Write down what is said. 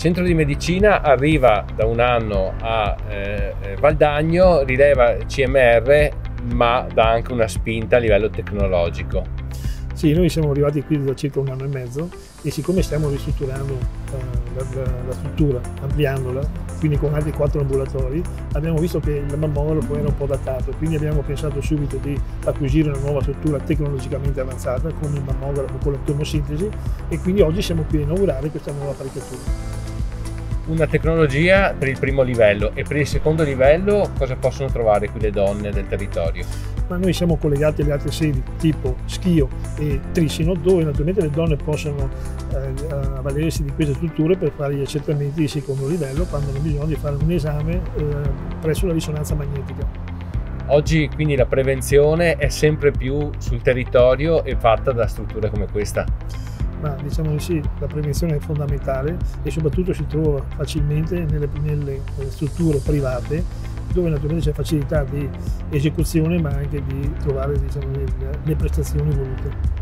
Centro di medicina arriva da un anno a eh, eh Valdagno, rileva CMR, ma dà anche una spinta a livello tecnologico. Sì, noi siamo arrivati qui da circa un anno e mezzo e siccome stiamo ristrutturando eh, la, la, la, struttura, ampliandola, quindi con altri quattro ambulatori, abbiamo visto che il mammografo era un po' datato, quindi abbiamo pensato subito di acquisire una nuova struttura tecnologicamente avanzata come il mammografo con la tomosintesi e quindi oggi siamo qui a inaugurare questa nuova apparecchiatura una tecnologia per il primo livello e per il secondo livello cosa possono trovare qui le donne del territorio? Ma noi siamo collegati alle altre sedi tipo Schio e Trissino dove naturalmente le donne possono eh, avvalersi di queste strutture per fare gli accertamenti di secondo livello quando hanno bisogno di fare un esame eh, presso la risonanza magnetica. Oggi quindi la prevenzione è sempre più sul territorio e fatta da strutture come questa ma diciamo di sì, la prevenzione è fondamentale e soprattutto si trova facilmente nelle, nelle strutture private dove naturalmente c'è facilità di esecuzione ma anche di trovare diciamo, le, le prestazioni volute.